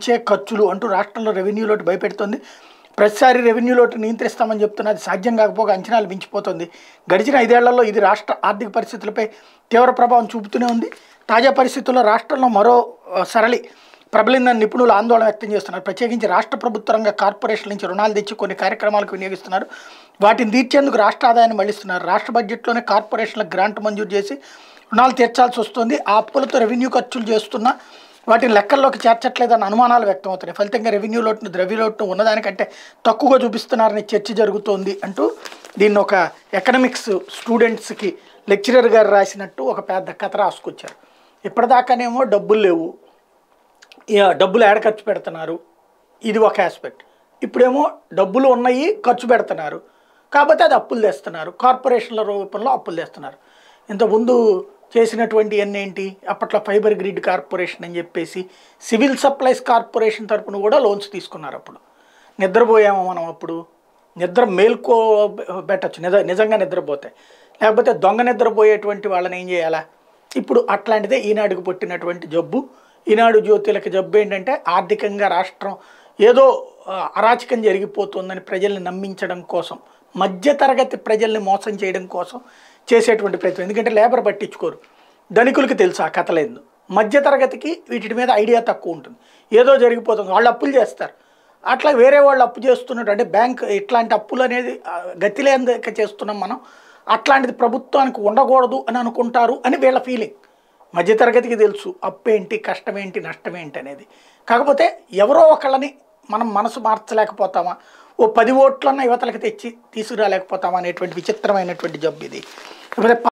ఇచ్చే ఖర్చులు అంటూ రాష్ట్రంలో రెవెన్యూ లోటు భయపెడుతోంది. ప్రతిసారి రెవెన్యూ లోటు నియంత్రిస్తామని చెప్తున్నది సాధ్యం కాకపోగా అంచనాలు మించిపోతుంది. గడిచిన ఐదేళ్ళలో ఇది రాష్ట్ర ఆర్థిక పరిస్థితులపై తీవ్ర ప్రభావం చూపుతూనే ఉంది. తాజా పరిస్థితుల్లో రాష్ట్రంలో మరో సరళి ప్రబలిందని నిపుణులు ఆందోళన వ్యక్తం చేస్తున్నారు. ప్రత్యేకించి రాష్ట్ర ప్రభుత్వ రంగ కార్పొరేషన్ నుంచి రుణాలు తెచ్చి కొన్ని కార్యక్రమాలకు వినియోగిస్తున్నారు. వాటిని తీర్చేందుకు రాష్ట్ర ఆదాయాన్ని మళ్ళిస్తున్నారు. రాష్ట్ర బడ్జెట్లోనే కార్పొరేషన్లకు గ్రాంట్ మంజూరు చేసి రుణాలు తీర్చాల్సి వస్తుంది. ఆ అప్పులతో రెవెన్యూ ఖర్చులు చేస్తున్న వాటిని లెక్కల్లోకి చేర్చట్లేదని అనుమానాలు వ్యక్తమవుతున్నాయి. ఫలితంగా రెవెన్యూ లోటును ద్రవ్య లోటును ఉన్నదానికంటే తక్కువగా చూపిస్తున్నారని చర్చ జరుగుతోంది అంటూ దీన్ని ఒక ఎకనమిక్స్ స్టూడెంట్స్కి లెక్చరర్ గారు రాసినట్టు ఒక పెద్ద కథ రాసుకొచ్చారు. ఇప్పటిదాకానేమో డబ్బులు లేవు. ఇక డబ్బులు ఏడ ఖర్చు పెడుతున్నారు? ఇది ఒక ఆస్పెక్ట్ ఇప్పుడేమో డబ్బులు ఉన్నాయి ఖర్చు పెడుతున్నారు. కాకపోతే అది అప్పులు తెస్తున్నారు. కార్పొరేషన్ల రూపంలో అప్పులు తెస్తున్నారు. ఇంతకుముందు చేసినటువంటి అన్నీ ఏంటి? అప్పట్లో ఫైబర్ గ్రిడ్ కార్పొరేషన్ అని చెప్పేసి సివిల్ సప్లైస్ కార్పొరేషన్ తరపున కూడా లోన్స్ తీసుకున్నారు అప్పుడు. నిద్రపోయాము మనం అప్పుడు? నిద్ర మేల్కో పెట్టచ్చు. నిజ నిజంగా నిద్రపోతే. లేకపోతే దొంగ నిద్రపోయేటువంటి వాళ్ళని ఏం చేయాలా? ఇప్పుడు అట్లాంటిదే ఈనాడుకు పుట్టినటువంటి జబ్బు. ఈనాడు జ్యోతిలకు జబ్బు ఏంటంటే ఆర్థికంగా రాష్ట్రం ఏదో అరాచకం జరిగిపోతుందని ప్రజల్ని నమ్మించడం కోసం మధ్యతరగతి ప్రజల్ని మోసం చేయడం కోసం చేసేటువంటి ప్రయత్నం. ఎందుకంటే లేబర్ పట్టించుకోరు. ధనికులకి తెలుసు ఆ కథలేదు. మధ్యతరగతికి వీటి మీద ఐడియా తక్కువ ఉంటుంది. ఏదో జరిగిపోతుంది. వాళ్ళు అప్పులు చేస్తారు. అట్లా వేరే వాళ్ళు అప్పు చేస్తున్నట్టు అంటే బ్యాంక్ ఇట్లాంటి అప్పులు అనేది ఆ, చేస్తున్నాం మనం. అట్లాంటిది ప్రభుత్వానికి ఉండకూడదు అని అనుకుంటారు అని వీళ్ళ ఫీలింగ్ మధ్యతరగతికి తెలుసు అప్పు ఏంటి కష్టం ఏంటి నష్టం ఏంటి అనేది. కాకపోతే ఎవరో ఒకళ్ళని మనం మనసు మార్చలేకపోతామా? ఓ పది ఓట్లన్న యువతలకు తెచ్చి తీసుకురాలేకపోతామా అనేటువంటి విచిత్రమైనటువంటి జబ్బు ఇది. కాకపోతే